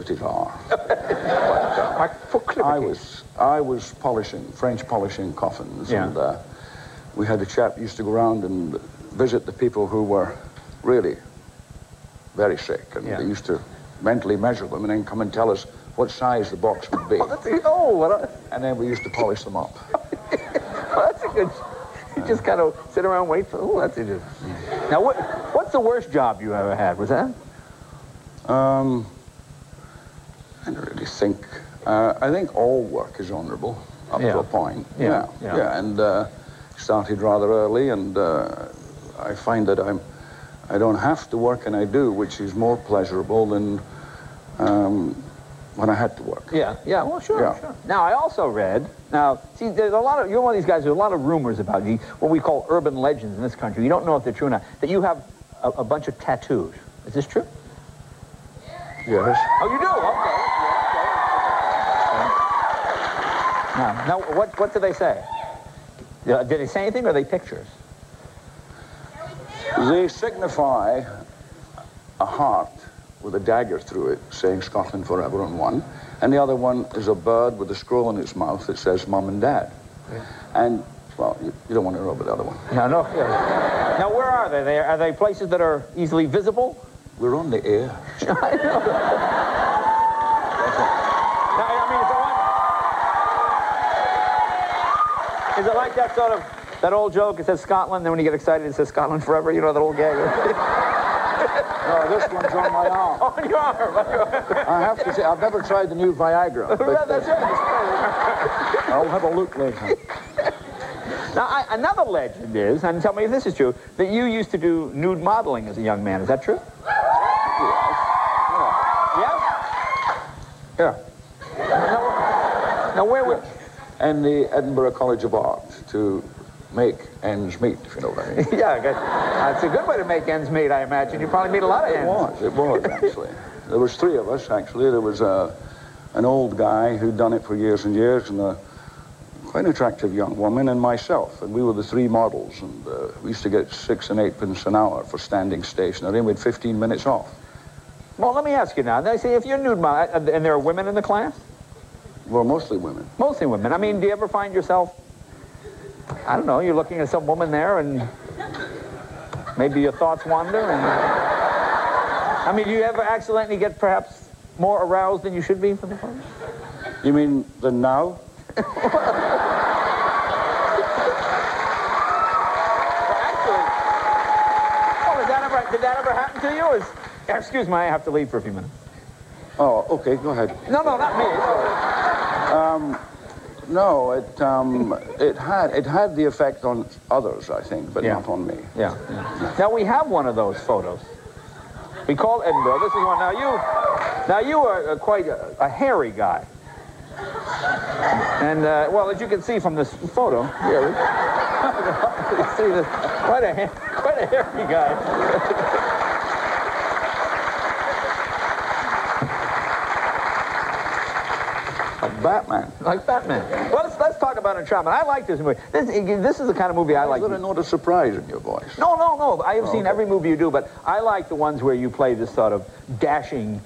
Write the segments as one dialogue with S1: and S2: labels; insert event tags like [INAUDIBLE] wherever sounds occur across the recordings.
S1: it but, [LAUGHS] uh, I was I was polishing French polishing coffins,
S2: Yeah.
S1: and uh, we had a chap used to go around and visit the people who were really very sick, and
S2: Yeah.
S1: they used to mentally measure them and then come and tell us what size the box would be, [LAUGHS]
S2: Oh, a,
S1: and then we used to polish them up. [LAUGHS]
S2: well, that's a good. You just kind of sit around and wait for. Oh, that's interesting. Now, what what's the worst job you ever had? Was that?
S1: Um, I don't really think. Uh, I think all work is honourable up
S2: Yeah.
S1: to a point.
S2: Yeah,
S1: yeah.
S2: yeah.
S1: and uh, started rather early, and uh, I find that I'm. I don't have to work, and I do, which is more pleasurable than um, when I had to work.
S2: Yeah, yeah. Well, sure,
S1: Yeah.
S2: sure. Now, I also read. Now, see, there's a lot of. You're one of these guys. There's a lot of rumors about you. What we call urban legends in this country. You don't know if they're true or not. That you have a, a bunch of tattoos. Is this true?
S1: Yes.
S2: Oh, you do? Okay. Now, now, what what do they say? Did they say anything, or are they pictures?
S1: They signify a heart with a dagger through it, saying Scotland forever on one, and the other one is a bird with a scroll in its mouth that says Mum and Dad. And well, you, you don't want to know about the other one.
S2: No, no. Yeah. Now, where are they? they? Are they places that are easily visible?
S1: We're on the air. [LAUGHS]
S2: I know. Now, I mean, is it, one, is it like that sort of that old joke? It says Scotland, then when you get excited, it says Scotland forever. You know that old gag. [LAUGHS]
S1: No, this one's on my arm.
S2: on your arm.
S1: I have to say, I've never tried the new Viagra. [LAUGHS]
S2: Yeah,
S1: But
S2: that's it. [LAUGHS]
S1: I'll have a look later.
S2: Now, I, another legend is, and tell me if this is true, that you used to do nude modeling as a young man. Is that true? Yes.
S1: Yeah.
S2: Now, now where would?
S1: And the Edinburgh College of Art to make ends meet, if you know what I mean. [LAUGHS]
S2: Yeah, I that's a good way to make ends meet. I imagine you probably meet a lot of
S1: It was, it was [LAUGHS] actually. There was three of us actually. There was a, an old guy who'd done it for years and years, and a quite attractive young woman, and myself. And we were the three models, and uh, we used to get six and eight pence an hour for standing stationary, and we had 15 minutes off.
S2: Well, let me ask you now. They say if you're nude model, and there are women in the class,
S1: Well, mostly women.
S2: mostly women. I mean, do you ever find yourself? I don't know. You're looking at some woman there, and maybe your thoughts wander. And I mean, do you ever accidentally get perhaps more aroused than you should be for the phone?
S1: You mean the now?
S2: Actually, oh, did that ever did that ever happen to you? Is, excuse me, I have to leave for a few minutes.
S1: Oh, okay, go ahead.
S2: No, no, not me.
S1: No, it um, it had it had the effect on others, I think, but
S2: Yeah.
S1: not on me.
S2: Yeah, yeah. Now we have one of those photos. We call Edinburgh. This is one. Now you, now you are uh, quite a, a hairy guy. And uh, well, as you can see from this photo, here, [LAUGHS] you see this quite a quite a hairy guy. [LAUGHS]
S1: Batman.
S2: Like Batman. Well, let's, let's talk about entrapment. I like this movie. This, this is the kind of movie I like.
S1: Is there a note of surprise in your voice?
S2: No, no, no. I have seen
S1: okay.
S2: every movie you do, but I like the ones where you play this sort of dashing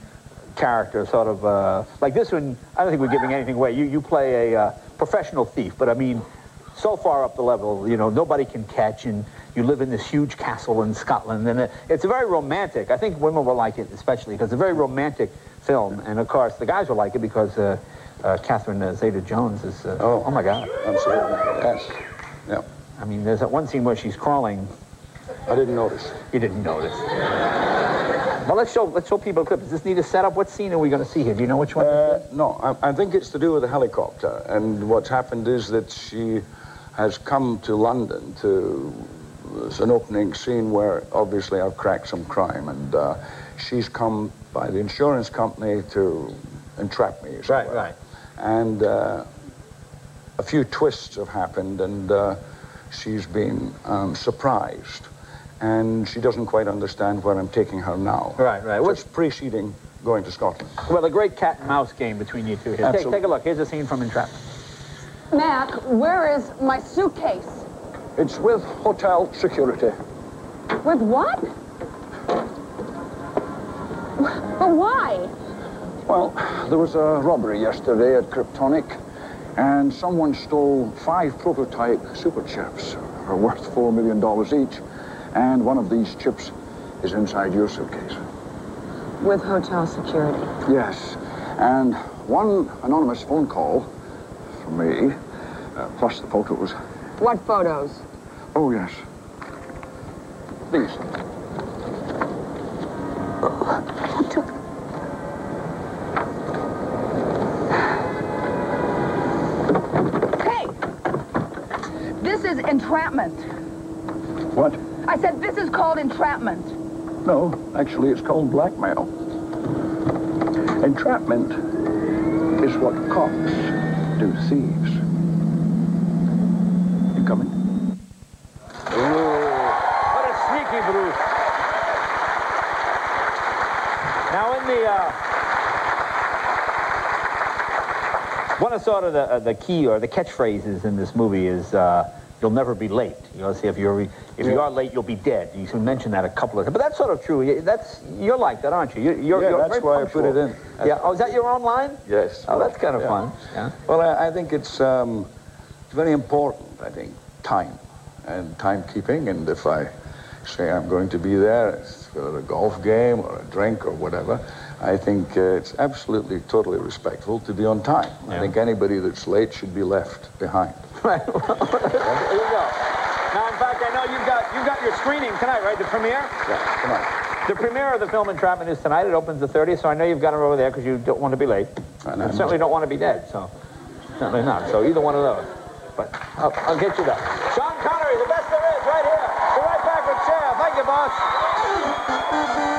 S2: character, sort of uh, like this one. I don't think we're giving anything away. You you play a uh, professional thief, but I mean, so far up the level, you know, nobody can catch, and you live in this huge castle in Scotland, and it, it's a very romantic. I think women will like it, especially because it's a very romantic film, and of course the guys will like it because uh, Catherine uh, Zeta-Jones is. Uh,
S1: Oh.
S2: oh my God!
S1: Absolutely. Yes. Yeah.
S2: I mean, there's that one scene where she's crawling.
S1: I didn't notice.
S2: You didn't notice. Well, let's show let's show people a clip. Does this need a setup? What scene are we going to see here? Do you know which one?
S1: Uh, no, I, I think it's to do with the helicopter. And what's happened is that she has come to London to. It's an opening scene where obviously I've cracked some crime, and uh, she's come by the insurance company to entrap me.
S2: Right, right.
S1: And uh, a few twists have happened, and uh, she's been um, surprised. And she doesn't quite understand where I'm taking her now.
S2: Right, right. What's-
S1: Just preceding going to Scotland.
S2: Well, a great cat and mouse game between you two here. Take, take a look. Here's a scene from Entrapment.
S3: Mac, where is my suitcase?
S1: It's with hotel security.
S3: With what? But [LAUGHS] why?
S1: Well, there was a robbery yesterday at Kryptonic, and someone stole five prototype super chips, worth $4 million each, and one of these chips is inside your suitcase.
S3: With hotel security.
S1: Yes, and one anonymous phone call from me, uh, plus the photos.
S3: What photos?
S1: Oh, yes. These.
S3: Who took... Hey! This is entrapment.
S1: What?
S3: I said this is called entrapment.
S1: No, actually, it's called blackmail. Entrapment is what cops do thieves. You coming?
S2: What a sneaky Bruce. Now in the, uh, one of sort of the, uh, the key or the catchphrases in this movie is, uh, you'll never be late. You know, see if you're, if you are late, you'll be dead. You should mention that a couple of times. But that's sort of true. That's, you're like that, aren't you? You're, you're,
S1: Yeah,
S2: you're
S1: that's
S2: very
S1: why I put it
S2: punctual.
S1: in.
S2: Yeah, oh, is that your own line?
S1: Yes.
S2: Oh, that's kind of
S1: Yeah.
S2: fun. Yeah.
S1: Well, I, I think it's, um, it's very important, I think, time and timekeeping. And if I say I'm going to be there for a golf game or a drink or whatever, I think uh, it's absolutely, totally respectful to be on time. I think anybody that's late should be left behind.
S2: Right. [LAUGHS] there you go. Now, in fact, I know you've got you've got your screening tonight, right? The premiere.
S1: Yeah, come on.
S2: The premiere of the film Entrapment is tonight. It opens the 30th, so I know you've got it over there because you don't want to be late.
S1: And
S2: You
S1: I'm
S2: certainly don't want to be dead, so certainly not. So either one of those. But I'll, I'll get you that. Sean Connery, the best there is, right here. Be right back with Cher. Thank you, boss.